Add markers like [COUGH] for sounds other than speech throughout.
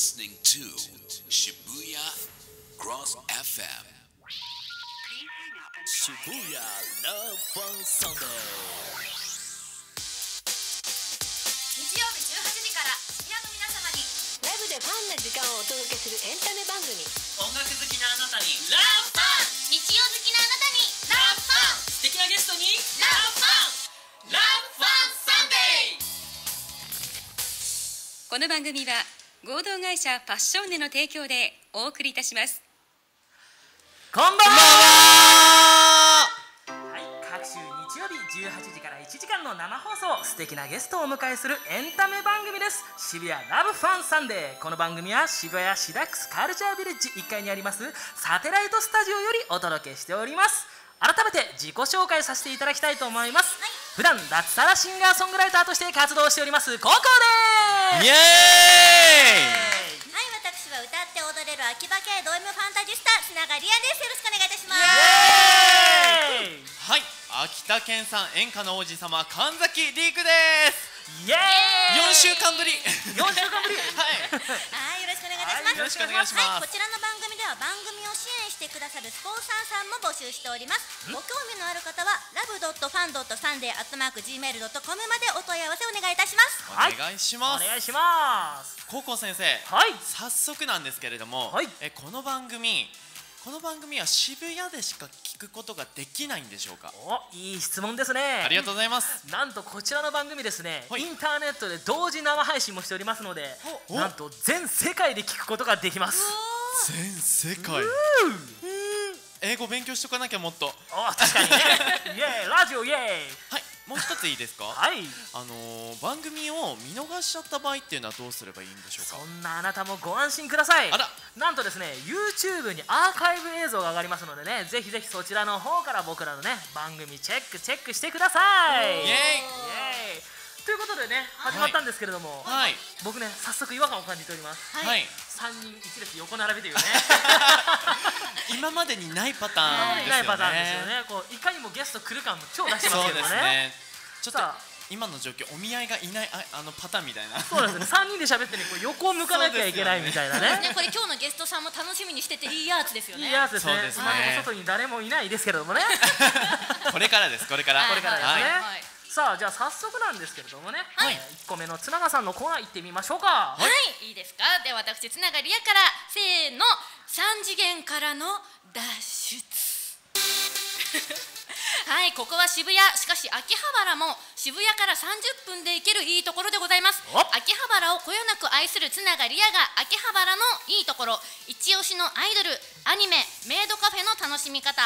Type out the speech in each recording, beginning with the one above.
listening to Shibuya Cross FM. 渋谷 LOVE FUN SUNDAY 日曜日18時から渋谷の皆様にライブでファンな時間をお届けするエンタメ番組。音楽好きなあなたに LOVEファン日曜好きなあなたに LOVE FUN 素敵なゲストに LOVE FUN LOVE FUN SUNDAYこの番組は合同会社パッションネの提供でお送りいたします。こんばんは。はい各週日曜日18時から1時間の生放送素敵なゲストをお迎えするエンタメ番組です。渋谷 LOVE FUN SUNDAY この番組は渋谷シダックスカルチャービレッジ1階にありますサテライトスタジオよりお届けしております。改めて自己紹介させていただきたいと思います、普段脱サラシンガーソングライターとして活動しております kokoです。イエーイ。はい私は歌って踊れる秋葉系ド M ファンタジスタ津永りあです。よろしくお願いいたします。イエーイ。はい。秋田県産演歌の王子様神崎りくですイエーイ4週間ぶり。4週間ぶり。[LAUGHS] はい。はいよろしくお願いいたします、はいよろしくお願いします。はい、こちらの番組では番組を支援してくださるスポンサーさんも募集しております。ご興味のある方は love ドット fun ドット sunday アットマーク Gmail ドットコムまでお問い合わせお願いいたします。おはい。願いしおます。願いします。高校先生はい。早速なんですけれども、はい。えこの番組この番組は渋谷でしか聞くことができないんでしょうか？おいい質問ですね。ありがとうございます。なんとこちらの番組ですね、はい。インターネットで同時生配信もしておりますのでおなんと全世界で聞くことができます。全世界？英語勉強しとかなきゃもっと。お確かにね。[LAUGHS] イエーイ。ラジオイエーイ。はいもう一ついいですか？はい。あのー番組を見逃しちゃった場合っていうのはどうすればいいんでしょうか？そんなあなたもご安心ください。あら。なんとですね YouTube にアーカイブ映像が上がりますのでねぜひぜひそちらの方から僕らのね番組チェックチェックしてください。イエイ。イーイということでね始まったんですけれども、はい。僕ね早速違和感を感じております。はい、3人一列横並びというね。[LAUGHS] 今までにないパターンですよね。ないパターンですよね。こういかにもゲスト来る感も超出してますそうでけどねすね。ちょっと今の状況お見合いがいないああのパターンみたいな。そうですね。3人で喋ってねこう横を向かなきゃいけないみたいなね。ね。これ今日のゲストさんも楽しみにしてていいやつですよね。いいやつですねそうですね。まだ外に誰もいないですけれどもね。[LAUGHS] これからですこれから。はいこれからですね、はいはいさあじゃあ早速なんですけれどもね、はい。え1個目の綱川さんのコーナー行ってみましょうか。はい、いいですか？では私つながりやからせーの。3次元からの脱出。[LAUGHS] はいここは渋谷。しかし秋葉原も渋谷から30分で行けるいいところでございます。お秋葉原をこよなく愛するつながりやが秋葉原のいいところ。一押しのアイドルアニメメイドカフェの楽しみ方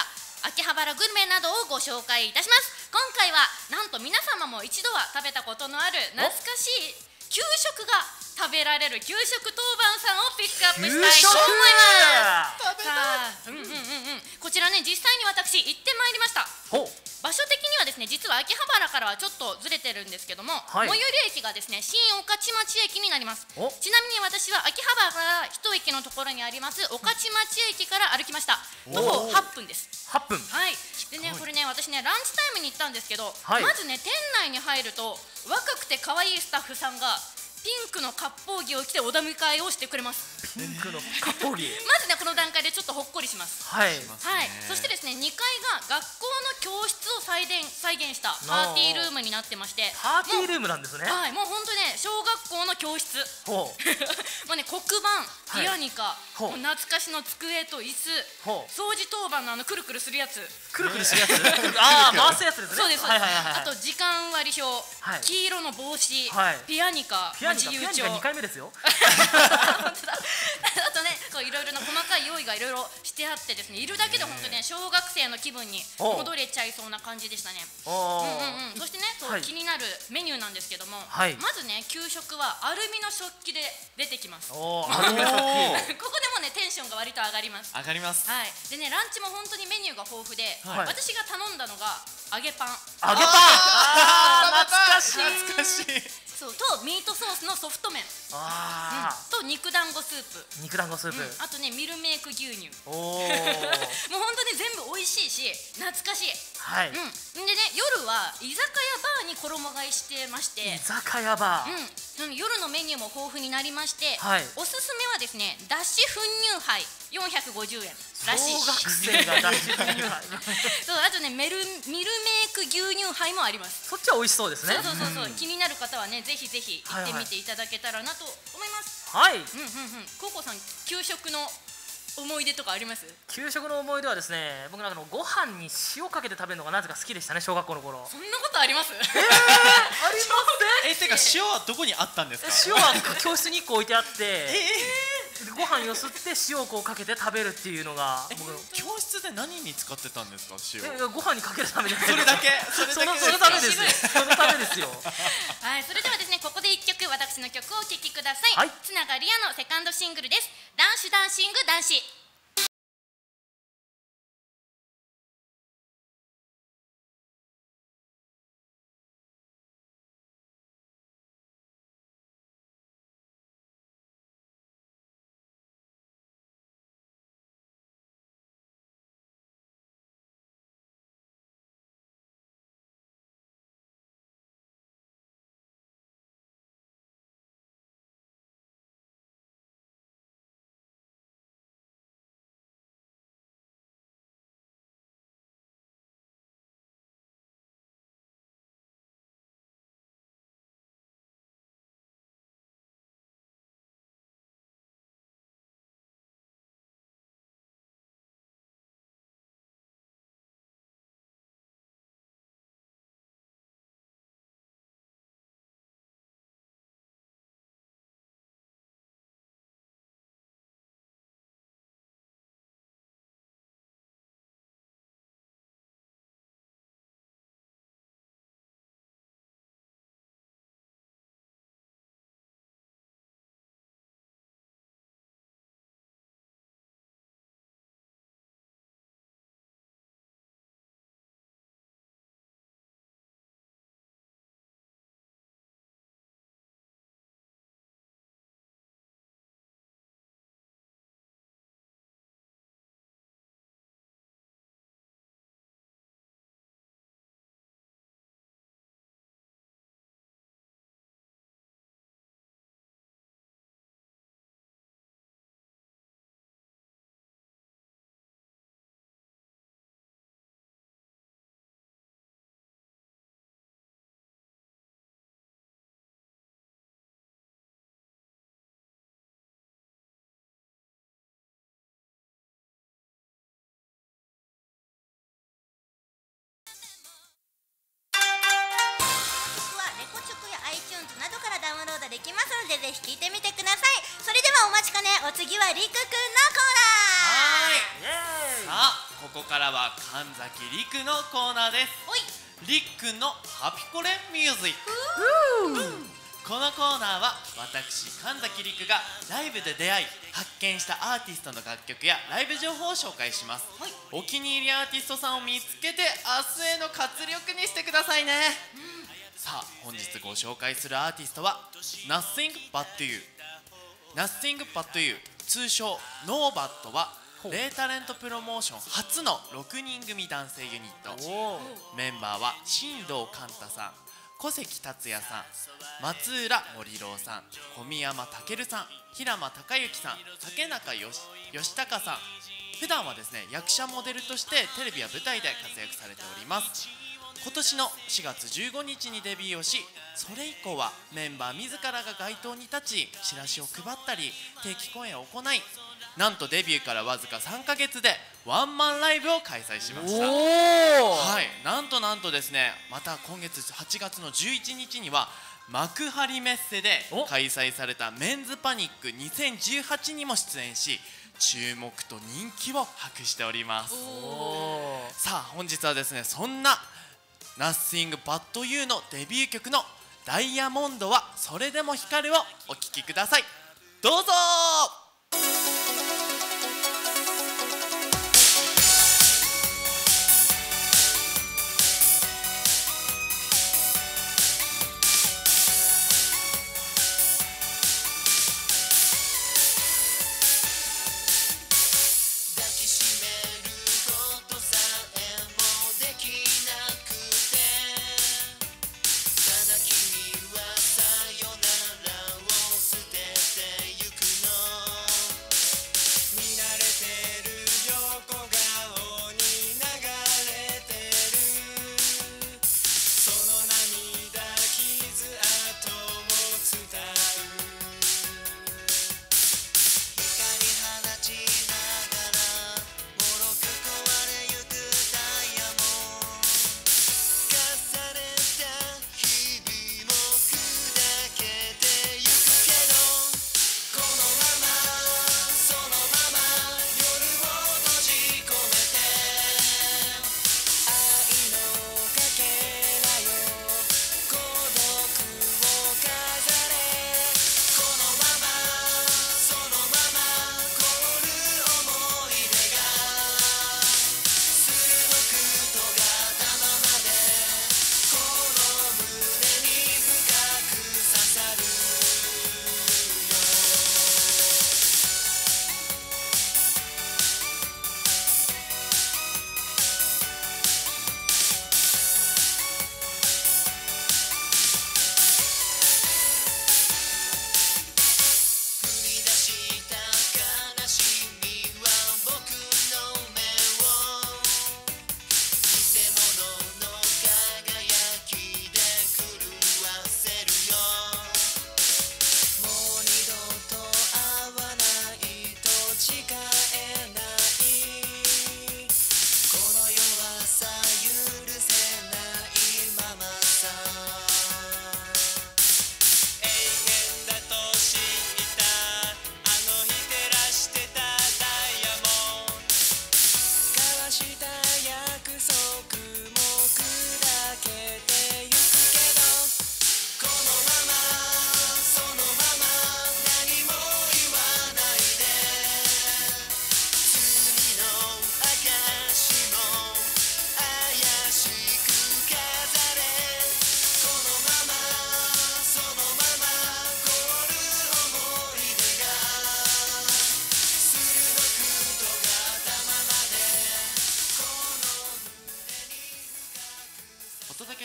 秋葉原グルメなどをご紹介いたします。今回はなんと皆様も一度は食べたことのある懐かしい給食が食べられる給食当番さんをピックアップしたいと思います。さあうんうんうんうん。こちらね実際に私行ってまいりました。場所的にはですね実は秋葉原からはちょっとずれてるんですけども、はい。最寄り駅がですね新御徒町駅になります。お。ちなみに私は秋葉原から一駅のところにあります御徒町駅から歩きました。徒歩8分です。8分。はい。でねこれね私ねランチタイムに行ったんですけど、はい。まずね店内に入ると若くて可愛いスタッフさんがピンクの割烹着を着てお出迎えをしてくれます。ピンクの割烹着？[LAUGHS] まずねこの段階でちょっとほっこりします。はい。はい、そしてですね2階が学校の教室を再現再現したパーティールームになってまして。パーティールームなんですね。はいもう本当ね小学校の教室。[LAUGHS] もうね黒板はい。ピアニカ、ほう。もう懐かしの机と椅子。掃除当番のあのくるくるするやつくるくるするやつ。ああ回すやつですね。そうです。はいはいはいはいあと時間割表、はい。黄色の帽子、はい。ピアニカ。ピアニカピアニカ2回目ですよ。[LAUGHS] 本当だ。[LAUGHS] あとねそういろいろな細かい用意がいろいろしてあってですね。いるだけで本当にね小学生の気分にお戻れちゃいそうな感じでしたね。おう。んーうんうん。そしてねそう、はい。気になるメニューなんですけども、はい。まずね給食はアルミの食器で出てきます。[LAUGHS] ここでもねテンションが割と上がります。上がります。はい。でねランチも本当にメニューが豊富で、はい。私が頼んだのが揚げパン。揚げパン。懐かしい。懐かしい。そうとミートソースのソフト麺、うん。ああ、と肉団子スープ、肉団子スープ、うん。あとねミルメイク牛乳。おお [LAUGHS] もう本当に全部美味しいし懐かしいはい、うん、でね夜は居酒屋バーに衣替えしてまして。居酒屋バー、うん、夜のメニューも豊富になりまして、はい。おすすめはですね脱脂粉乳杯。450円。らしい。小学生が [LAUGHS] 脱脂粉乳杯。[LAUGHS] そうあとねメルミルメイク牛乳杯もあります。そっちは美味しそうですね。そうそうそうそう、気になる方はねぜひぜひ行ってみていただけたらなと思います、はい。うんうんうん。コウコさん給食の思い出とかあります？給食の思い出はですね僕なんかのご飯に塩かけて食べるのがなぜか好きでしたね小学校の頃。そんなことあります？ありますえてか塩はどこにあったんですか？塩は教室に1個置いてあってご飯よすって塩をこうかけて食べるっていうのが教室で何に使ってたんですか塩えご飯にかけるためじゃないそれだけ？それだけ？そのためです。よそのためですよ。[LAUGHS] はい、それではですね、ここで一曲、私の曲をお聴きください。はい。つながりやのセカンドシングルです。ダンシュダンシング男子。ひ聴いてみてください。それではお待ちかね。お次はりくくんのコーナー。イエーイさあここからは神崎りくのコーナーです。おい。りっくんのハピコレミュージック。このコーナーは私神崎りくがライブで出会い発見したアーティストの楽曲やライブ情報を紹介します、お気に入りアーティストさんを見つけて明日への活力にしてくださいね、さあ本日ご紹介するアーティストは Nothing But You Nothing But You 通称 NoBut はレータレントプロモーション初の6人組男性ユニット。メンバーは新藤寛太さん小関達也さん松浦森郎さん小宮山健さん平間孝之さん竹中よし義孝さん。普段はですね役者モデルとしてテレビや舞台で活躍されております今年の4月15日にデビューをしそれ以降はメンバー自らが街頭に立ちチラシを配ったり定期公演を行いなんとデビューからわずか3ヶ月でワンマンライブを開催しました。はい、なんとなんとですねまた今月8月の11日には幕張メッセでお。開催されたメンズパニック2018にも出演し注目と人気を博しております。さあ本日はですねそんな Nothing But You のデビュー曲の「ダイヤモンドはそれでも光る」をお聴きください。どうぞ！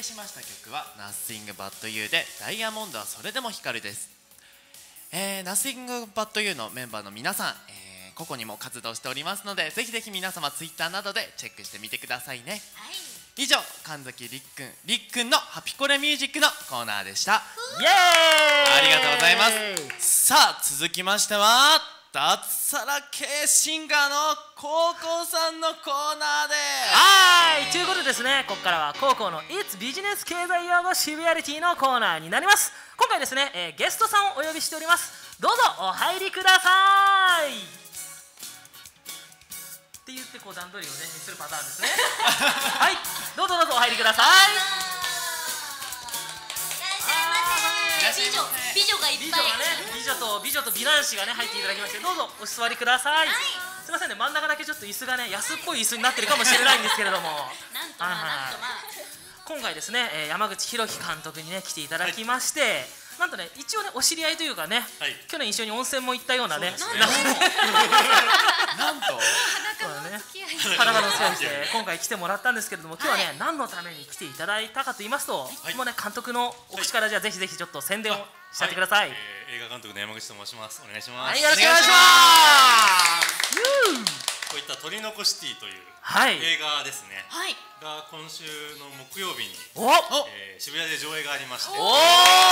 しました曲は Nothing But You でダイヤモンドはそれでも光るです、えー、Nothing But You のメンバーの皆さん、えー、個々にも活動しておりますのでぜひぜひ皆様 Twitter などでチェックしてみてくださいね。以上神崎りっくんりっくんのハピコレミュージックのコーナーでした。イエーイ。ありがとうございます。さあ続きましては脱サラ系シンガーの高校さんのコーナーではいということでですねここからは高校の It's ビジネス経済用語シビアリティのコーナーになります。今回ですね、えーゲストさんをお呼びしております。どうぞお入りください。って言ってこう段取りをねするパターンですね。[LAUGHS] はいどうぞどうぞお入りください美女美女がいっぱい。美女がね美女と美女と美男子がね入っていただきましてどうぞお座りください、すいませんね真ん中だけちょっと椅子がね安っぽい椅子になってるかもしれないんですけれども。[LAUGHS] なんとまあなんとまあ今回ですね、えー山口博樹監督にね来ていただきまして、なんとね一応ねお知り合いというかね、はい。去年一緒に温泉も行ったようなね。そうですね。[LAUGHS] なんと。裸の付き合いして今回来てもらったんですけれども今日はね、何のために来ていただいたかと言いますと、い。もうね監督のお口からじゃあぜひぜひちょっと宣伝をしちゃってください、えー映画監督の山口と申します。お願いしまはい、す。よろしくお願いします。こういった鳥の子シティというはい。映画ですね。はい。が今週の木曜日に、お。えー渋谷で上映がありまして、おそれの告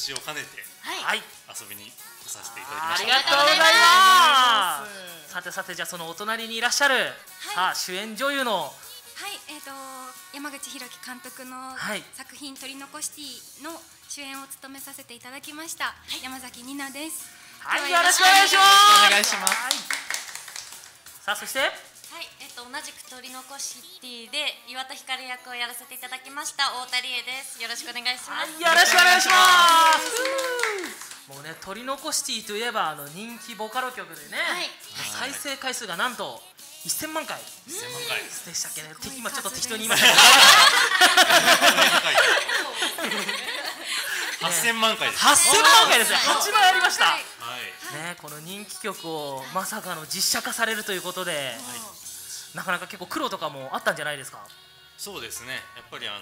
知を兼ねてはい。はい。遊びに来させていただきました。ありがとうございます。さてさてじゃあそのお隣にいらっしゃる、さあ主演女優のはい、えー、と山口博樹監督のはい。作品「取り残しティ」の主演を務めさせていただきました、山崎里奈です。はい、よろしくお願いします。お願いします。はい。さあ、そして、と同じく取り残しティで岩田光役をやらせていただきました太田理恵です。よろしくお願いします。はい、よろしくお願いします。もうね、取り残しティといえば、あの人気ボカロ曲でね、はい再生回数がなんと1000万回千万回。でしたっけね。て今ちょっと適当に言いました [LAUGHS] けど。八千万回です。8000万回ですね。8倍ありました。はい。ね、この人気曲をまさかの実写化されるということで、なかなか結構苦労とかもあったんじゃないですか？そうですね。やっぱりあの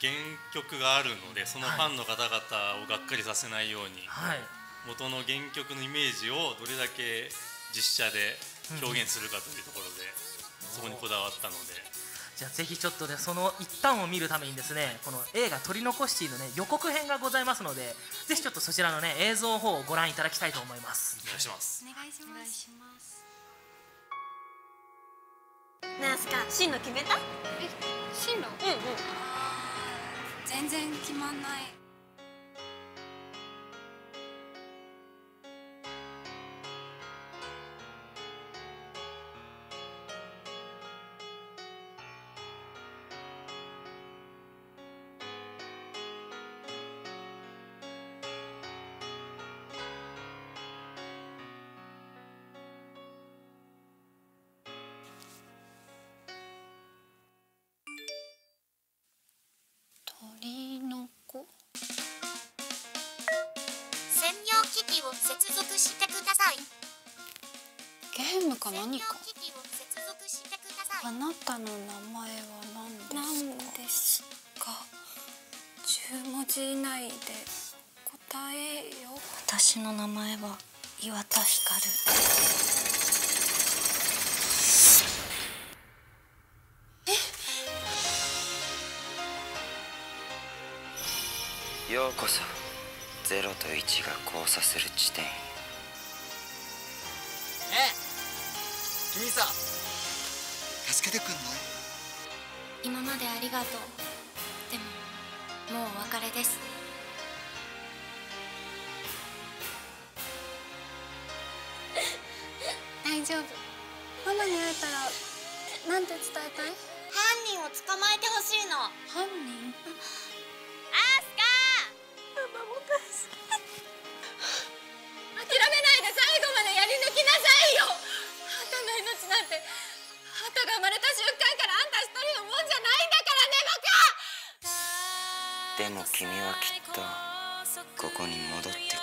原曲があるので、そのファンの方々をがっかりさせないように、はい。元の原曲のイメージをどれだけ実写で表現するかというところで、そこにこだわったので。じゃあぜひちょっとねその一端を見るためにですねこの映画「取り残しティ」のね予告編がございますのでぜひちょっとそちらのね映像の方をご覧いただきたいと思いますお願いします。お願いします。なんすか？進路決めた？進路？うんうん全然決まんない。接続してください。ゲームか何か？専用機器を接続してください。あなたの名前は何ですか？何ですか？10文字以内で答えよ。私の名前は岩田光。ようこそ0と1が交差する地点へ君さ助けてくんない今までありがとうでももうお別れです [LAUGHS] 大丈夫。ママに会えたらなんて伝えたい？犯人を捕まえてほしいの犯人？きなさいよ。あんたの命なんてあんたが生まれた瞬間からあんた一人のもんじゃないんだからねバカ。でも君はきっとここに戻って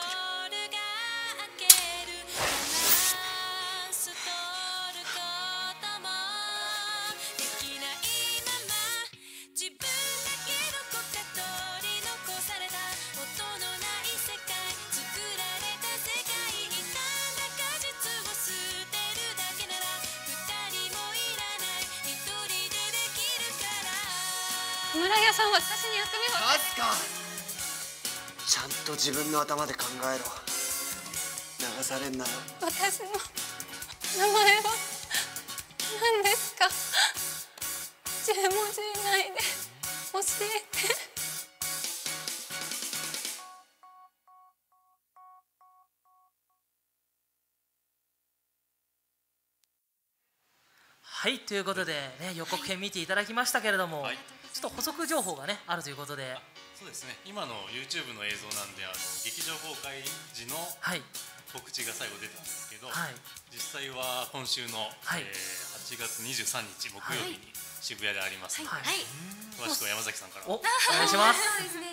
自分の頭で考えろ。流されんなよ。私の名前は何ですか？10文字以内で教えて。はいということでね予告編見ていただきましたけれども、ちょっと補足情報がねあるということでそうですね。今の YouTube の映像なんであの劇場公開時のはい。告知が最後出たんですけど、はい。実際は今週の、はい。えー8月23日木曜日に渋谷でありますので、はい。詳しくは山崎さんから。おお願いします。そうですね。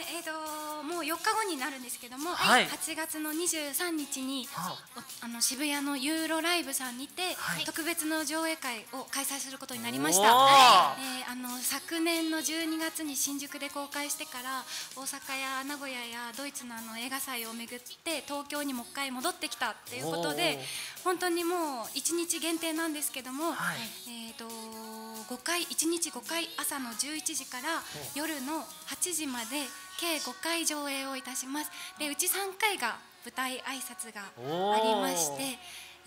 う4日後になるんですけども、はい。8月の23日に、あの渋谷のユーロライブさんにて、はい。特別の上映会を開催することになりましおた。ー。えーあの昨年の12月に新宿で公開してから大阪や名古屋やドイツのあの映画祭を巡って東京にもう一回戻ってきたっていうことで本当にもう1日限定なんですけども、はい。えー、と5回1日5回朝の11時から夜の8時まで計5回上映をいたします。でうち3回が舞台挨拶がありまして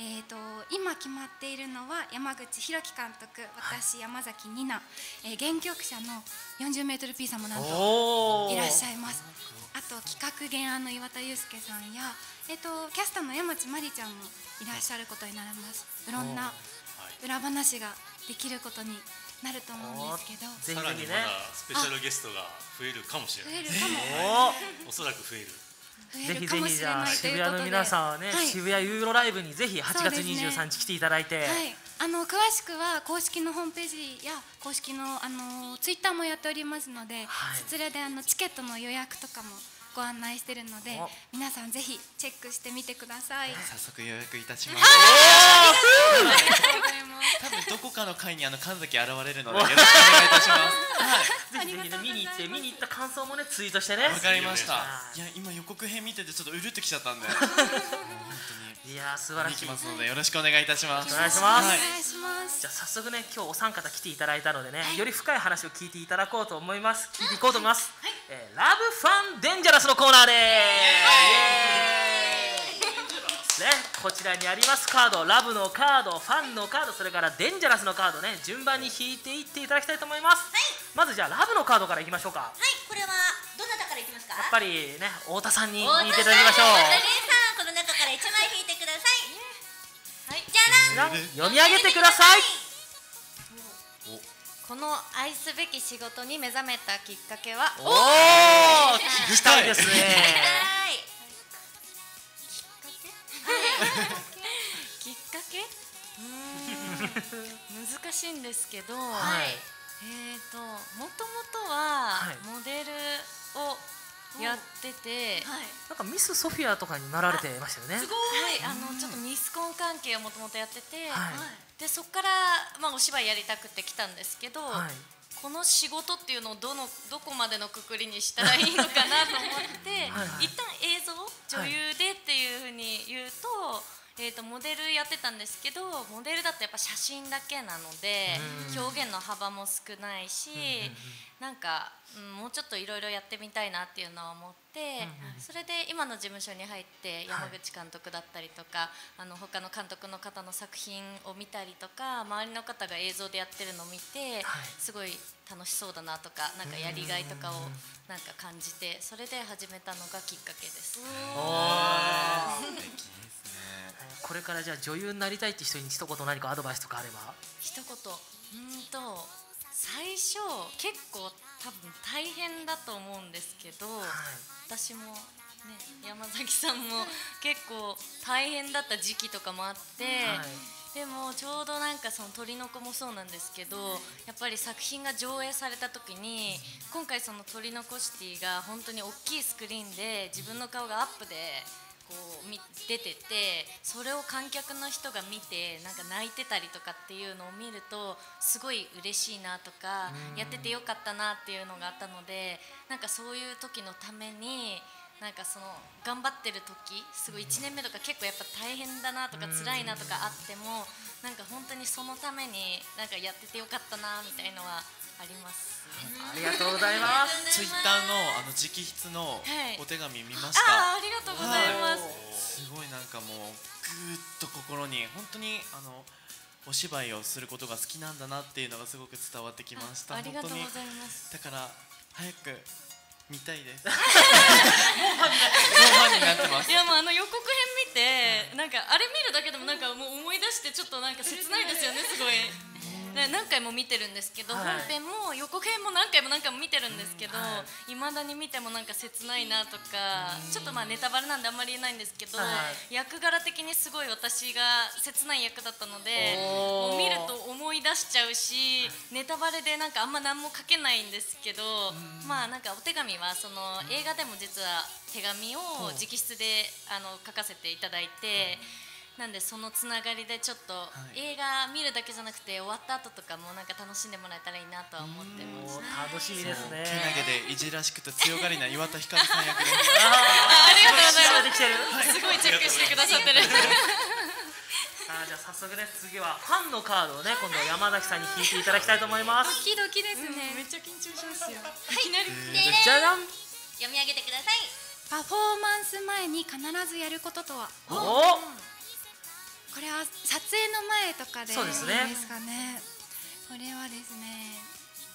えー、と今決まっているのは山口弘樹監督私、山崎里奈、えー原曲者の 40m P さんもなんといらっしゃいます。あと企画原案の岩田祐介さんや、えー、とキャスターの山地真理ちゃんもいらっしゃることになります。いろんな裏話ができることになると思うんですけど。ぜひさらにぜひねまだスペシャルゲストが増えるかもしれない。増えるかも。おそらく増える。ぜひぜひじゃあ渋谷の皆さんはね、はい。渋谷ユーロライブにぜひ8月そうですね。23日来ていただいて、はい、あの詳しくは公式のホームページや公式のあのツイッターもやっておりますので、そちらであのチケットの予約とかもご案内してるのでお。皆さんぜひチェックしてみてください。[LAUGHS] 早速予約いたします。ありがとうござい。ま [LAUGHS] す多分どこかの回にあの神崎現れるのでよろしくお願いいたします。ぜひぜひね見に行って見に行った感想もねツイートしてね。わかりました。はい。や今予告編見ててちょっとうるってきちゃったんで。[LAUGHS] いやー素晴らしい。ますのでよろしくお願いいたします。お願いします、はい。します。じゃあ早速ね今日お三方来ていただいたのでね、より深い話を聞いていただこうと思います。聞い。ていこうと思います、えーラブファンデンジャラスのコーナーです。ね、こちらにありますカード。ラブのカードファンのカードそれからデンジャラスのカードね。順番に引いていっていただきたいと思います、まずじゃあラブのカードからいきましょうか。はいこれはどなたからいきますか？やっぱりね太田さんに引いていただきましょう。太田姉さんこの中から一枚引いてください。はい。じゃらん。読み上げてくださいこの愛すべき仕事に目覚めたきっかけはおお聞きたいですね。きっかけ？難しいんですけど、はい。えーともともとははい。モデルをやってて、なんかミスソフィアとかになられてましたよね。はい、あのちょっとミスコン関係をもともとやってて、はいでそこから、まあ、お芝居やりたくて来たんですけど、はい。この仕事っていうのをどのどこまでのくくりにしたらいいのかなと思ってはい。はい。一旦映像女優でっていうふうに言うと,、えー、とモデルやってたんですけどモデルだとやっぱ写真だけなのでうん。表現の幅も少ないし、なんか、うん、もうちょっといろいろやってみたいなっていうのは思って、それで今の事務所に入って山口監督だったりとか、あの他の監督の方の作品を見たりとか周りの方が映像でやってるのを見て、すごい楽しそうだなとかなんかやりがいとかをなんか感じてそれで始めたのがきっかけです。これからじゃあ女優になりたいって人に一言何かアドバイスとかあれば？一言。うーんと最初結構多分大変だと思うんですけど、私も、ね、山崎さんも結構大変だった時期とかもあって、でもちょうどなんかその鳥の子もそうなんですけどやっぱり作品が上映された時に今回その鳥の子シティが本当に大きいスクリーンで自分の顔がアップでこうみ出ててそれを観客の人が見てなんか泣いてたりとかっていうのを見るとすごい嬉しいなとかうん。やっててよかったなっていうのがあったのでなんかそういう時のためになんかその頑張ってる時すごい1年目とか結構やっぱ大変だなとか辛いなとかあってもなんか本当にそのためになんかやっててよかったなみたいのはあありますねありがとうございますツイッターのあの直筆のはいお手紙見ました。ありがとうございますはいすごいなんかもうぐーっと心に本当にあのお芝居をすることが好きなんだなっていうのがすごく伝わってきました。あありがとうございますだから早く見たいです。[LAUGHS] もうファンになってます。いやもうあの予告編見て、なんかあれ見るだけでもなんかもう思い出してちょっとなんか切ないですよねすごい。ね何回も見てるんですけど、はい。本編も予告編も何回も何回も見てるんですけど、い。まだに見てもなんか切ないなとか、ちょっとまあネタバレなんであんまり言えないんですけど、は役柄的にすごい私が切ない役だったのでう見ると思い出しちゃうしネタバレでなんかあんま何も書けないんですけど、まあなんかお手紙はその映画でも実は手紙を直筆であの書かせていただいて。なんでそのつながりでちょっと映画見るだけじゃなくて終わった後とかもなんか楽しんでもらえたらいいなとは思ってます。楽しみですねけなげでいじらしくて強がりな [LAUGHS] 岩田ひかるさん役です。あありがとうございますできてるすごいチェックしてくださってるさあじゃあ早速ね次はファンのカードをね今度は山崎さんに引いていただきたいと思いますドキドキですね、めっちゃ緊張しますよいきなりじゃじゃん読み上げてくださいパフォーマンス前に必ずやることとはおこれは撮影の前とかでそうですね。ですかね。これはですね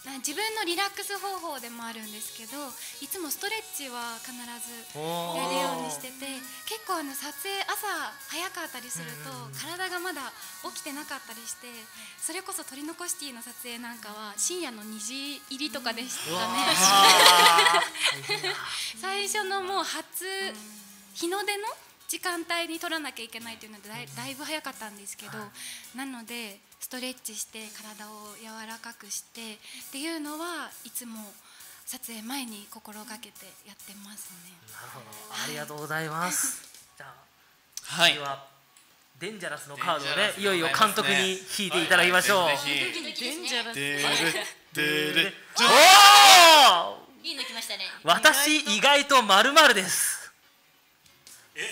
な自分のリラックス方法でもあるんですけどいつもストレッチは必ずやるようにしてて結構あの撮影朝早かったりすると体がまだ起きてなかったりしてそれこそ「トリノコシティ」の撮影なんかは深夜の2時入りとかでしたね。ー。[LAUGHS] 最初のもう初日の出の時間帯に取らなきゃいけないというのでだいだいぶ早かったんですけど、なのでストレッチして体を柔らかくしてっていうのはいつも撮影前に心がけてやってますね。なるほど。ありがとうございます。[LAUGHS] じゃあはい。次はデンジャラスのカードをねいよいよ監督に引いていただきましょう、デンジャラス。[LAUGHS] おおいいの来ましたね。私意外とまるまるです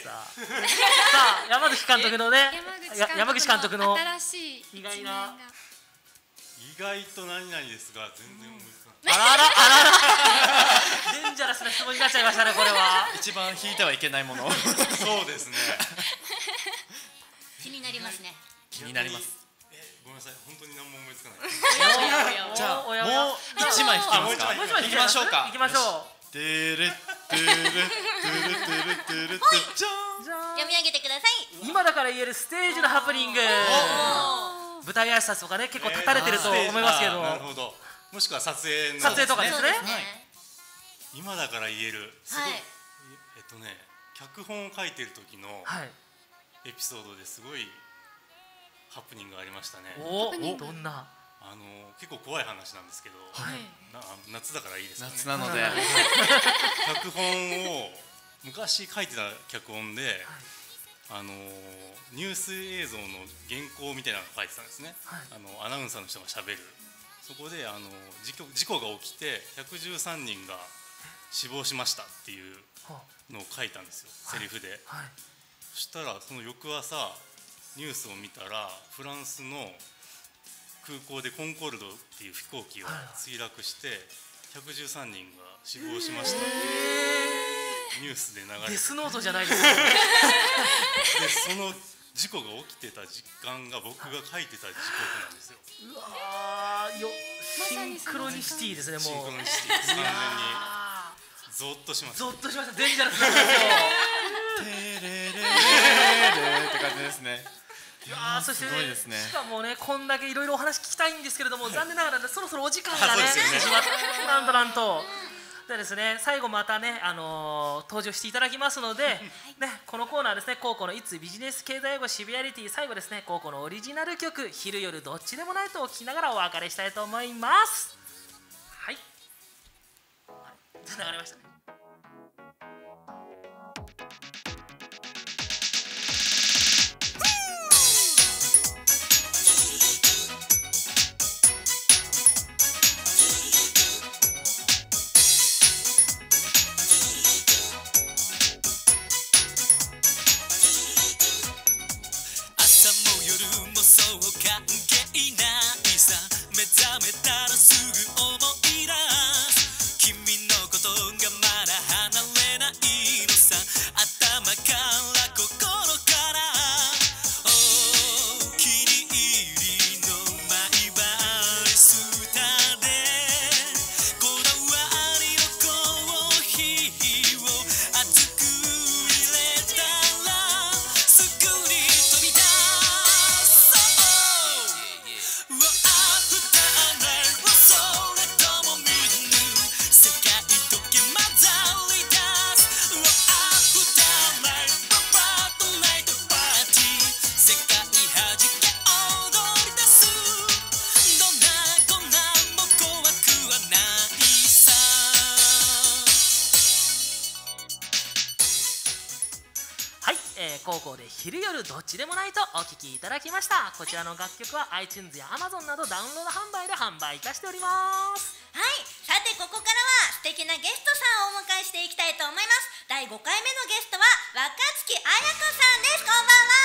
さあ。[LAUGHS] さあ山口監督のね。や山口監督の新しい意外な。意外と何々ですが全然思いつかない、あらあらあらあら。[LAUGHS] デンジャラスな質問になっちゃいましたねこれは。一番引いてはいけないもの。そうですね。[LAUGHS] 気になりますね。気になります。えごめんなさい。本当に何も思いつかない。じゃあもう一枚引きますか？あもう一枚引きましょうか。行きましょてるてるてるてるてるてるじゃん読み上げてください。う今だから言えるステージのハプニング。舞台挨拶とかね結構立たれてると思いますけど、なるほど。もしくは撮影の。撮影とかですね。今だから言えるすごい、はい。えっとね脚本を書いてる時のはい。エピソードですごいハプニングがありましたね。おどんな？あの結構怖い話なんですけど、な夏だからいいですかね。夏なので。[LAUGHS] 脚本を昔書いてた脚本で、あのニュース映像の原稿みたいなのを書いてたんですね、はい。あのアナウンサーの人がしゃべる。そこであの事故事故が起きて113人が死亡しましたっていうはのを書いたんですよ、セリフで、はい。そしたらその翌朝ニュースを見たらフランスの空港でコンコルドっていう飛行機が墜落して113人が死亡しましたっていうニュースで流れて。デスノートじゃないですか [LAUGHS] でその事故が起きてた時間が僕が書いてた時刻なんですよ。うわーよシンクロニシティですねシンもうクロニシティ完全にゾッとしました。ゾッとしました。デンジャラスなんですよ。てれれれれって感じですねいやーそしてねしかもねこんだけいろいろお話聞きたいんですけれども、残念ながらねそろそろお時間がねね。なんとなんと。でですね、最後またね、あのー登場していただきますので、ね、このコーナーですね高校のいつビジネス経済語シビアリティ最後ですね高校のオリジナル曲「昼夜どっちでもない」とを聞きながらお別れしたいと思います。はい。つながりましたねで昼夜どっちでもないとお聴きいただきました。こちらの楽曲は iTunes や Amazon などダウンロード販売で販売いたしております。はい。さてここからは素敵なゲストさんをお迎えしていきたいと思います。第5回目のゲストは若槻彩子さんですこんばんは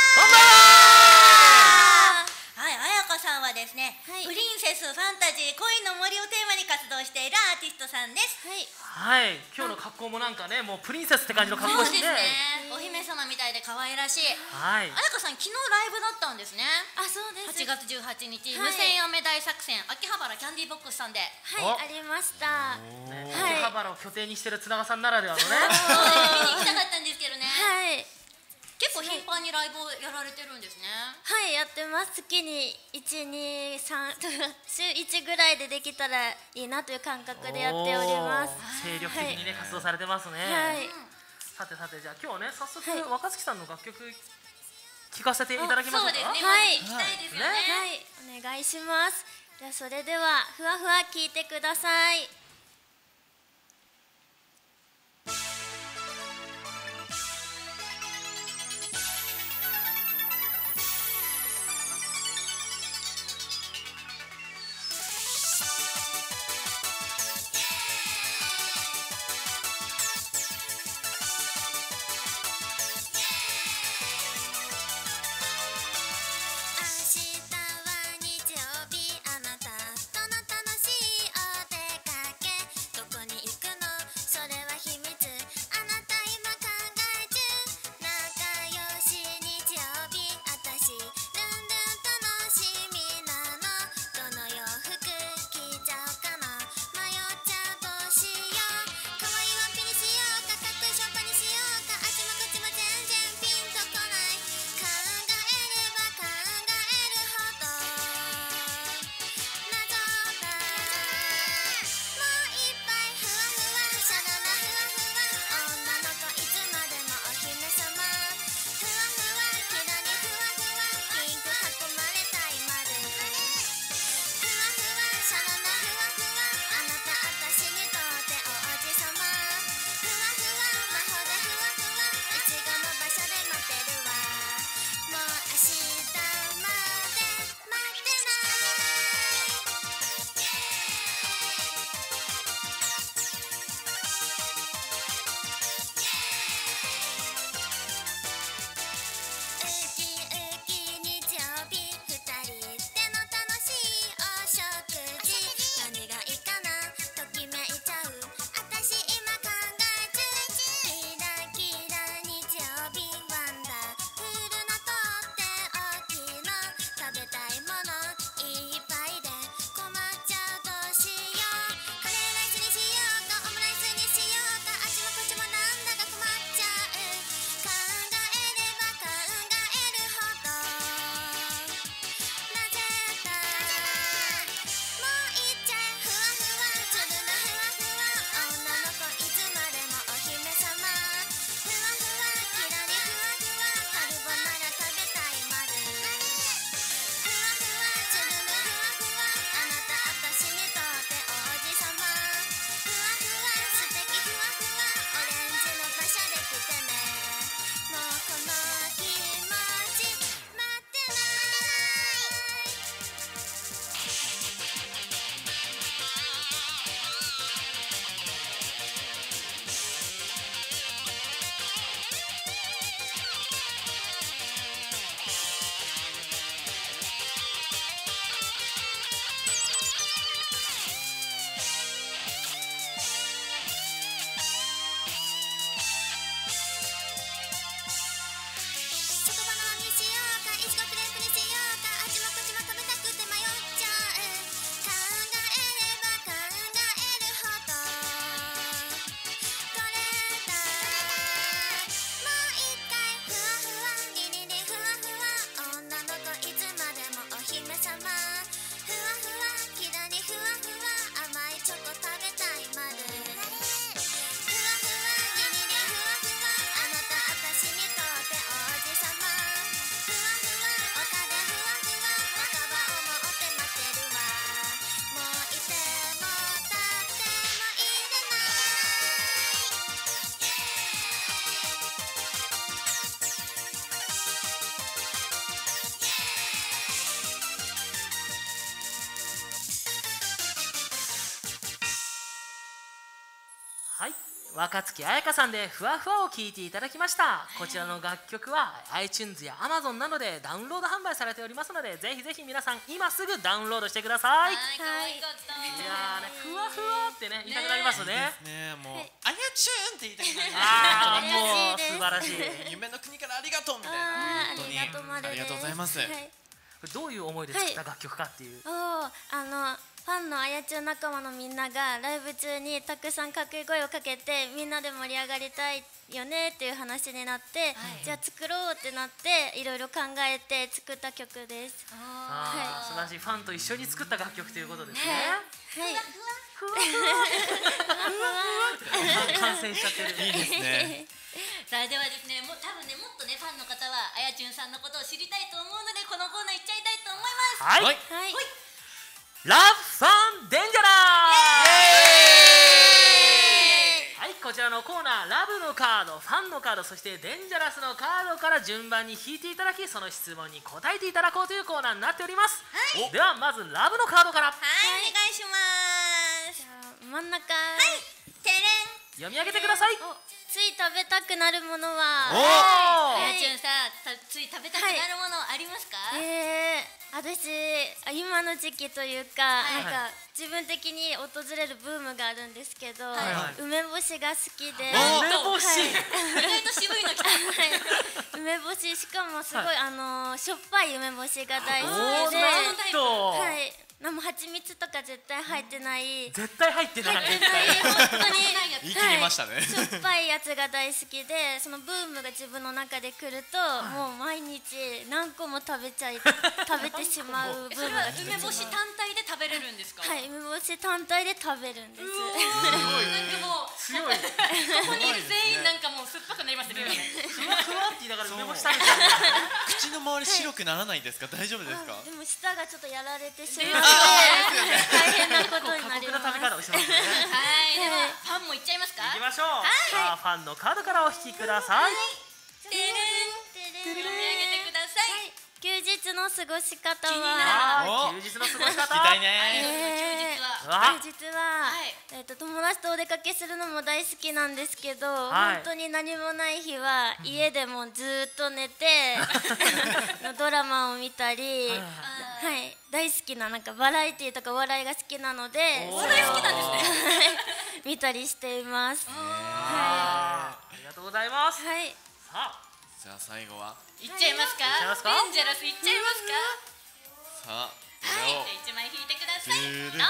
はい彩香さんはですね、プリンセスファンタジー恋の森をテーマに活動しているアーティストさんです。はい。はい。今日の格好もなんかねもうプリンセスって感じの格好して。そうですね。お姫様みたいで可愛らしい。はい。彩香さん昨日ライブだったんですね。あそうです。8月18日、はい。無線雨大作戦秋葉原キャンディーボックスさんで。はいありました。ねはい。秋葉原を拠点にしてる津永さんならではのね。見に行きたかったんですけどね。はい結構頻繁にライブをやられてるんですね。はいやってます。月に123週1ぐらいでできたらいいなという感覚でやっております。精力的にね、活動されてますね、はい。さてさてじゃあ今日ね早速、若槻さんの楽曲聴かせていただけますか。そうですね。はい。聞きたいですよね。はい。お願いします。じゃあそれではふわふわ聞いてください若月彩香さんでふわふわを聞いていただきました。こちらの楽曲は iTunes や Amazon などでダウンロード販売されておりますのでぜひぜひ皆さん今すぐダウンロードしてください。い可愛かった。やーねふわふわってね言いたくなりますね。ねもう「あやちゅん」って言いたくなりあーもうます。素晴らしい。夢の国からありがとうみたいな。本当に。ありがとうまるです。ありがとうございます。はい。これどういう思いで作った楽曲かっていう、おーあのファンのあやちゅん仲間のみんながライブ中にたくさん掛け声をかけてみんなで盛り上がりたいよねっていう話になって、じゃあ作ろうってなっていろいろ考えて作った曲です。あー。素晴らしいファンと一緒に作った楽曲とい。うことですねはい。感染しちゃってる。いいですね。さあではですねもう多分ねもっとねファンの方はあやちゅんさんのことを知りたいと思うのでこのコーナー行っちゃいたいと思います。はい。はい。ラブファンデンジャラーはいこちらのコーナーラブのカードファンのカードそしてデンジャラスのカードから順番に引いていただきその質問に答えていただこうというコーナーになっております、はいではまずラブのカードからはい、お願いします。真ん中。はい。てれん。読み上げてください。つい食べたくなるものは。おあやちゅんさたつい食べたくなるものありますか、えー、私あ今の時期というか、はい。なんか自分的に訪れるブームがあるんですけど、はい梅干しが好きで。梅干し。はい。意外と渋いの来た。はい。梅干ししかもすごい、はい。あのーしょっぱい梅干しが大好きで。はいでも蜂蜜とか絶対入ってない絶対入ってない。入ってない本当に。[LAUGHS] 言い切りましたね。はい。しょっぱいやつが大好きでそのブームが自分の中で来ると、もう毎日何個も食べちゃい [LAUGHS] 食べてしまうブームそれはが来てしまう梅干し単体で食べれるんですか？はい梅干し単体で食べるんです。なんかもう強いここにいる全員なんかもう酸っぱくなりましたねふわふわって言いながら梅干し食べちゃう口の周り白くならないんですか？大丈夫ですか？でも舌がちょっとやられてしまう大変なことになります。はい。ではファンもいっちゃいますか？行きましょう、さあファンのカードからお引きください、てれんてください、休日の過ごし方気には休日の過ごし方。聞きたいね。休日は。わ休日は、えっと友達とお出かけするのも大好きなんですけど、はい。本当に何もない日は家でもずーっと寝て [LAUGHS] ドラマを見たり、はい、大好きななんかバラエティーとかお笑いが好きなので、おー。それ好きなんですね。[LAUGHS] 見たりしています。はあありがとうございます。い、はい、さあ。じゃあ最後はいっちゃいますか？デンジャラス行っちゃいますか？さあはいこじゃあ一枚引いてください。どうぞ。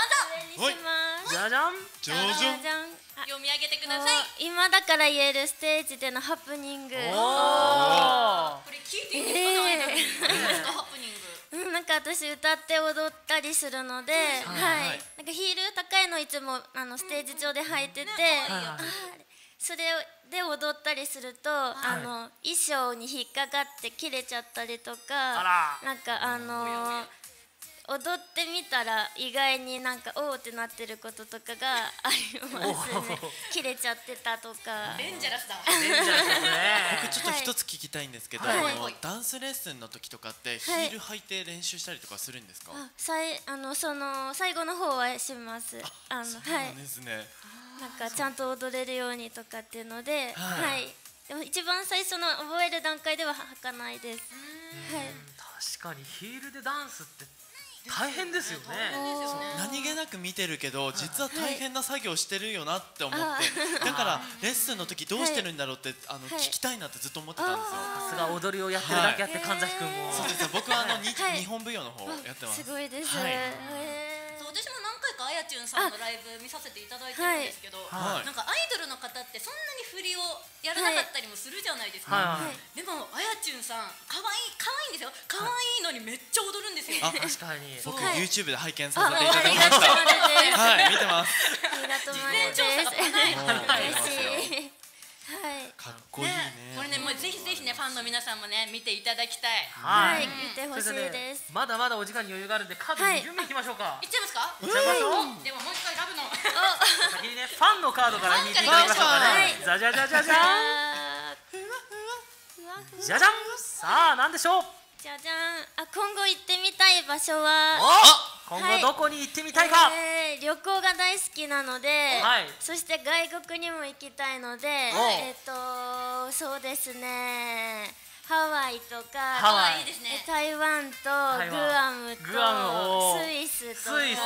じゃじゃん。じゃじゃん。読み上げてください。今だから言えるステージでのハプニング。おこれ聞いていいですか？何ですか？ハプニング。うん、なんか私歌って踊ったりするので、はい、なんかヒール高いのいつもあのステージ上で履いてて、あそれで踊ったりすると、あの衣装に引っかかって切れちゃったりとか、あなんかあの踊ってみたら意外になんかおおってなってることとかがありますね。切れちゃってたとか。デンジャラスだデンジャラスですね僕ちょっと一つ聞きたいんですけど、はいあのダンスレッスンの時とかってヒール履いて練習したりとかするんですか、あ、さいあのその最後の方はします。あのそうはないん。ですね、なんかちゃんと踊れるようにとかっていうので、ははいい。でも一番最初の覚える段階では履かないです。はい。確かにヒールでダンスって大変ですよね。何気なく見てるけど実は大変な作業してるよなって思って、あ [LAUGHS] だからレッスンの時どうしてるんだろうって、あのはい。聞きたいなってずっと思ってたんですよ、さすが踊りをやってるだけあって神崎君も。そうですね僕はあのに、はい。日本舞踊の方やってます。すごいです。はいかあやちゅんさんのライブ見させていただいてるんですけど、はい。なんかアイドルの方ってそんなに振りをやらなかったりもするじゃないですか、はい。はい。でもあやちゅんさん可愛い可愛いんですよ。可愛いのにめっちゃ踊るんですよ、あ確かに。[LAUGHS] 僕、はい。YouTube で拝見させていただきました。あありがとうです。はい。見てます。ありがとうございます。かっこいいね。これねもうぜひぜひねファンの皆さんもね見ていただきたい。はい。見てほしいです。まだまだお時間に余裕があるんでカードはい。2巡目いきましょうか。いっちゃいますか？いっちゃいますよ。ではもう一回ラブの。先にねファンのカードから引いていただきましょう。かねじゃじゃじゃじゃじゃん。あーふわふわじゃじゃん。さあ何でしょう？じゃじゃん。あ今後行ってみたい場所は？あ今後どこに行ってみたいか、えー旅行が大好きなので、はい。そして外国にも行きたいので、おえっ、とそうですね。ハワイとかハワイ。いいですね。え台湾とグアムとグアムおースイスとか。スイス。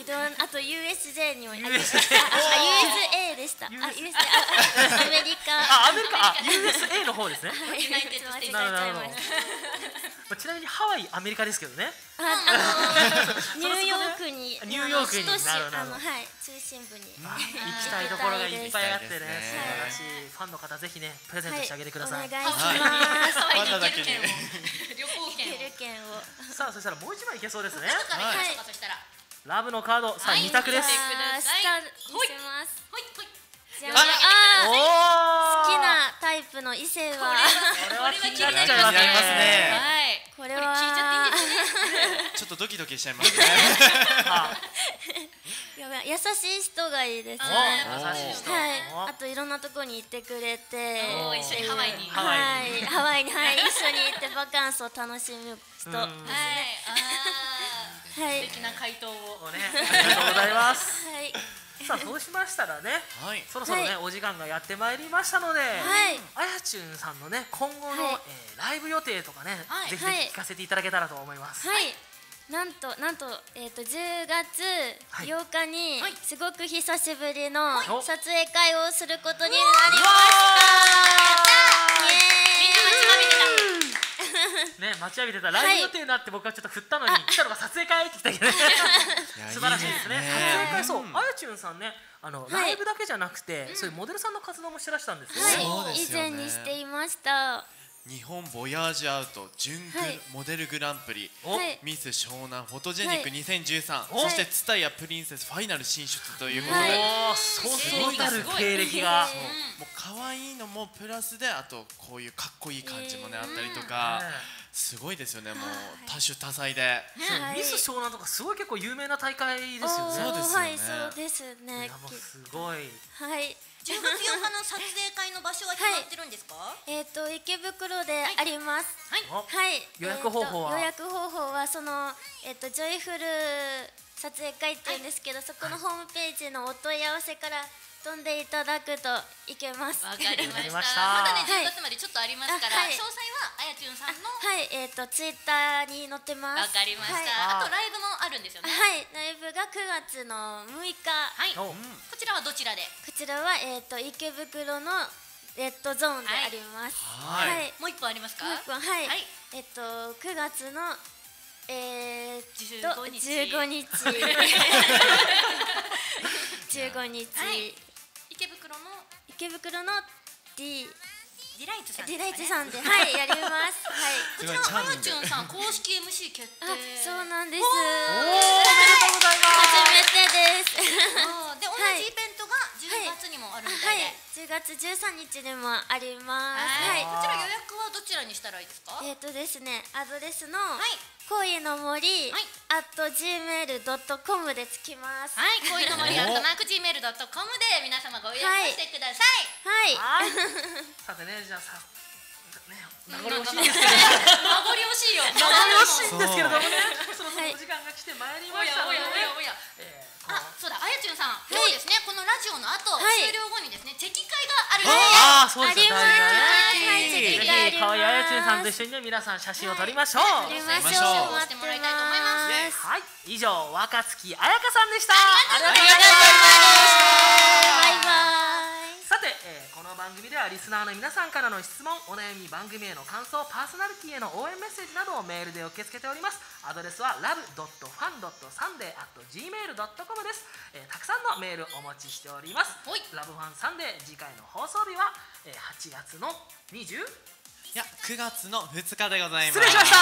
いろんあと USJ にも USA ああ USA でした。あ USA あアメリカ。あアメリカ。あ USA の方ですね。はい。ちなみにハワイアメリカですけどねあ [LAUGHS] ニューヨークにニューヨークにあのはい中心部に。行きたいところがいっぱいあってね、素晴らしいファンの方ぜひねプレゼントしてあげてください。お願いします。はい。ワンダだけに旅行券。[LAUGHS] さあそしたらもう一枚いけそうですね。後から行きましょうかそしたらラブのカードさあはい二択です。見てください。じゃあ好きなタイプの異性は。これは気になっちゃいます気になりますね。これは。聞いちゃっていいんですねちょっとドキドキしちゃいますね [LAUGHS] やばい優しい人がいいですね。お優しい人はいお。あといろんなとこに行ってくれて。一緒にハワイにハワイはいにハワイにはい一緒に行ってバカンスを楽しむ人。うんははい。素敵な回答をありがとうございます。はい。さあそうしましたらね、はい。そろそろね、はい。お時間がやってまいりましたので、はい。あやちゅんさんのね今後の、はい。えーライブ予定とかね、はい。ぜひぜはい。ひ聞かせていただけたらと思います。はい。なんとなんとえっ、と10月はい。8日にはい。すごく久しぶりのお撮影会をすることになりました。[LAUGHS] ね待ちわびてたライブ予定になって僕はちょっと振ったのに、来たのが撮影会って来たけどね。や素晴らしいですね。いいですね。撮影会そううん。あやちゅんさんねあの、はい。ライブだけじゃなくて、そういうモデルさんの活動もしてらしたんですよね、はい、以そうですよね。前にしていました。日本ボヤージュアウト準グ、はい。モデルグランプリお。はい。ミス湘南フォトジェニックは2013、おそしてツタヤプリンセスファイナル進出ということで、はい。おおそうそうたる経歴が、もう可愛いのもプラスであとこういうかっこいい感じもね、あったりとか、すごいですよね。もう多種多彩で、ミス湘南とかすごい結構有名な大会ですよね。そうですよね。はい、そうですね。いや。もうすごい。はい。10月4日の撮影会の場所は決まってるんですかえっ、と池袋であります。はい。おはい。予約方法は？えーと予約方法はそのえっ、とジョイフル撮影会って言うんですけど、そこのホームページのお問い合わせから飛んでいただくといけます。わかりました。ましたまだねはい。10月までちょっとありますから、あはい。詳細はあやちゅんさんのはい、えっ、とツイッターに載ってます。わかりました、はい。ああとライブもあるんですよね。はい、ライブが9月の6日。はい、おこちらはどちらで？こちらはえっ、と池袋のレッドゾーンであります。はい。はい。もう一本ありますか？もう一本はい、はい。えっと9月のえー、っと15日。15日。[LAUGHS] 15日、池袋の D ディライツさんディライですかねチさんではいやります。はい。こちらはあやチャーミング。ちゅんさん公式 MC 決定。あそうなんです。おーおめでとうございます。初めてです。[LAUGHS] で同はいじイベントが10月にもあるみたはい。いで、10月13日でもあります。はい。はい。こちら予約はどちらにしたらいいですか？えっ、とですねアドレスのはい。恋の森はい。at gmail.com でつきます。はい、恋の森アットマーク Gmail.com で皆様ご予約してください。はい。はい。さてねじゃあさね名残惜しいんですけど名残惜しいよ。名残惜しいんですけれどもね。そろそろはいお時間が来てまいりましたのでねやおやおや。えーあ、そうだ、あやちゅんさん、今日ですね、このラジオの後、はい。終了後にですね、チェキ会があるんで。す。ああそうですねはいぜチェキ会あります。ひ可愛いあやちゅんさんと一緒にね皆さん写真を撮りましょう。撮りましょう。撮りましてもらいたいと思います。はい。以上若月彩香さんでした。ありがとうございまバイした。バイさて、えーこの番組ではリスナーの皆さんからの質問お悩み番組への感想パーソナリティへの応援メッセージなどをメールで受け付けております。アドレスは love.fun.sunday.gmail.com です、えーたくさんのメールお待ちしております。はい。 LOVE FUN SUNDAY 次回の放送日は、えー8月の 20? いや9月の2日でございます。失礼しました。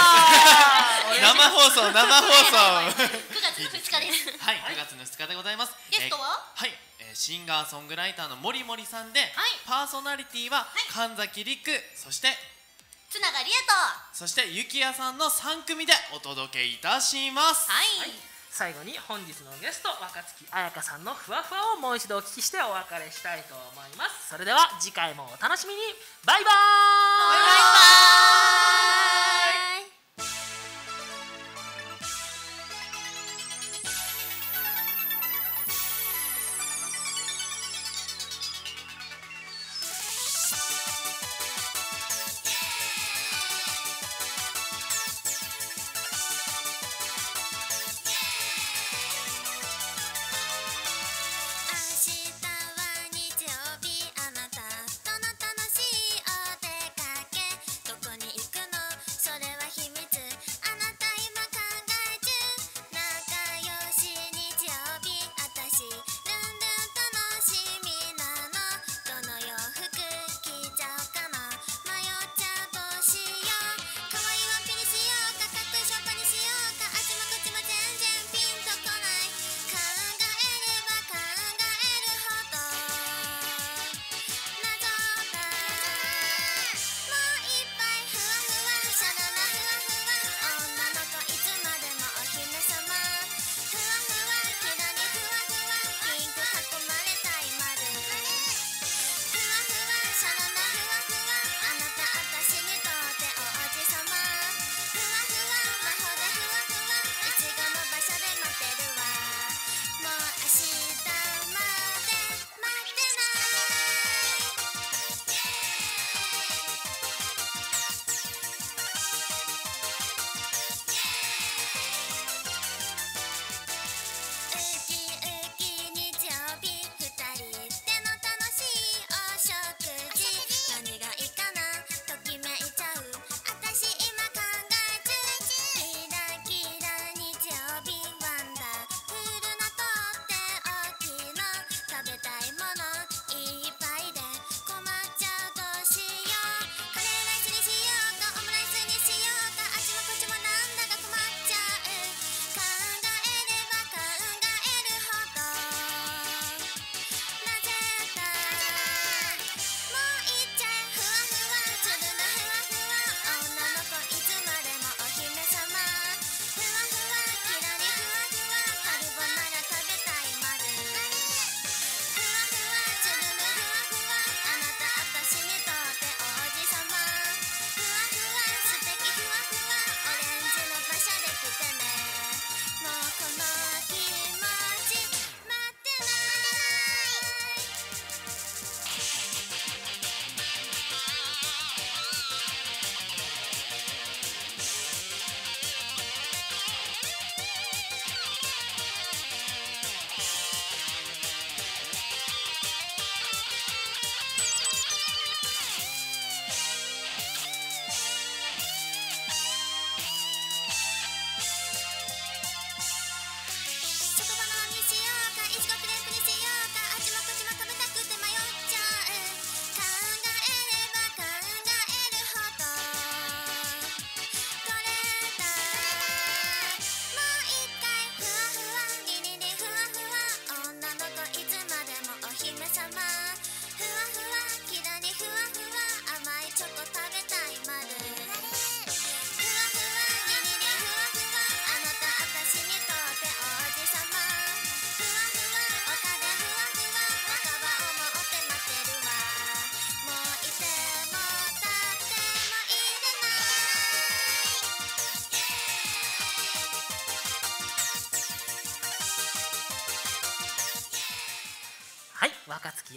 生放送生放送。9月の2日です。はい、9月の2日でござい。ます。ゲストはえーはい、えーシンガーソングライターの森森さんで、はい。パーソナリティは神崎陸、そしてつながりえと。そしてゆきやさんの3組でお届けいたします。はい。最後に本日のゲスト若月彩香さんのふわふわをもう一度お聞きしてお別れしたいと思います。それでは次回もお楽しみに。バイバーイ。バイバイ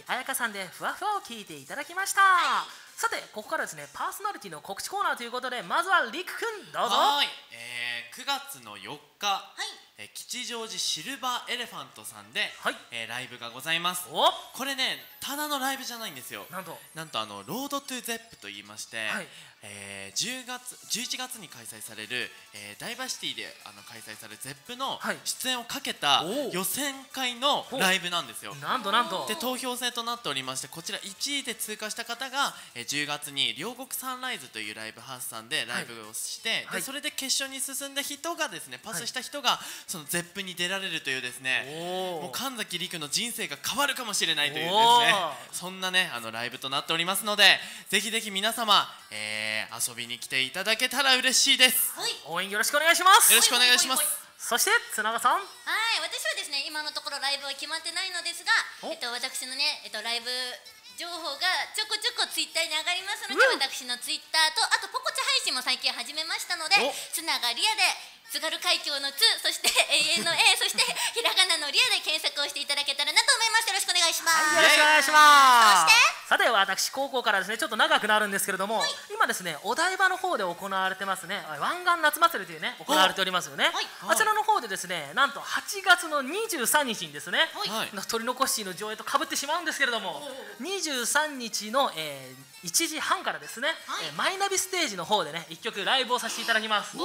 若月彩花さんでふわふわを聞いていただきました、さてここからですねパーソナリティの告知コーナーということでまずはりくくんどうぞ。はい、えー、9月の4日、えー吉祥寺シルバーエレファントさんで、えーライブがございます。これねただのライブじゃないんですよ。なんと。なんとあの Road to Zepp と言いまして、はい。えー10月11月に開催される、えーダイバーシティであの開催される Zepp の出演をかけた予選会のライブなんですよ。なんとなんと。で投票制となっておりましてこちら1位で通過した方が、えー10月に両国サンライズというライブハウスさんでライブをして、はい。でそれで決勝に進んだ人がですねパスした人がそのゼップに出られるというですねもう神崎陸の人生が変わるかもしれないというですね [LAUGHS] そんなねあのライブとなっておりますのでぜひぜひ皆様、えー遊びに来ていただけたら嬉しいです、応援よろしくお願いします。よろしくお願いします。そして綱川さん。はい、私はですね、今のところライブは決まってないのですが、えっと、私のね、えっと、ライブ情報がちょこちょこツイッターに上がりますので、私のツイッターと、あとポコチ配信も最近始めましたのでお、つながりやで、津軽海峡の津、そして永遠の A、そしてひらがなのリアで検索をしていただけたらなと思います。願いします。よろしくお願いします。さて私高校からですねちょっと長くなるんですけれども、今ですねお台場の方で行われてますね。湾岸夏祭りというね行われておりますよね、あちらの方でですねなんと8月の23日にですね、取り残しの上映とかぶってしまうんですけれども、23日の、えー1時半からですね、えーマイナビステージの方でね1曲ライブをさせていただきます。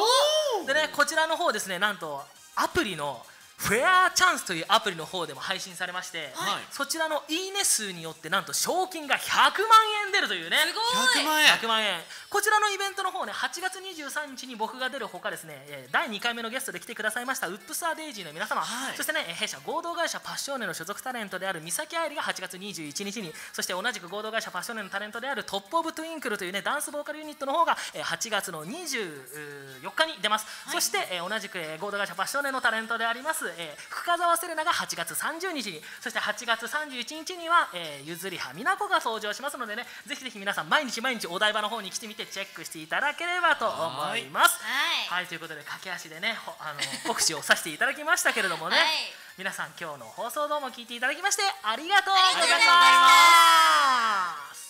でねこちらの方ですねなんとアプリのフェアチャンスというアプリの方でも配信されまして、はい。そちらのいいね数によってなんと賞金が100万円出るというね。すごい100万円。100万円。こちらのイベントの方ね8月23日に僕が出るほかですねえー第2回目のゲストで来てくださいましたウップサーデイジーの皆様、そしてねえー弊社合同会社パッションネの所属タレントである三崎愛理が8月21日にそして同じく合同会社パッションネのタレントであるトップオブトゥインクルというねダンスボーカルユニットの方がえー8月の24日に出ます、そしてえー同じくえー合同会社パッションネのタレントであります、えー、深澤セレナが8月30日にそして8月31日には、えー、ゆずりはみなこが登場しますのでねぜひぜひ皆さん毎日毎日お台場の方に来てみてチェックしていただければと思います。はい,はいということで駆け足でねあの告知をさせていただきましたけれどもね、はい、皆さん今日の放送どうも聞いていただきましてありがとうございます。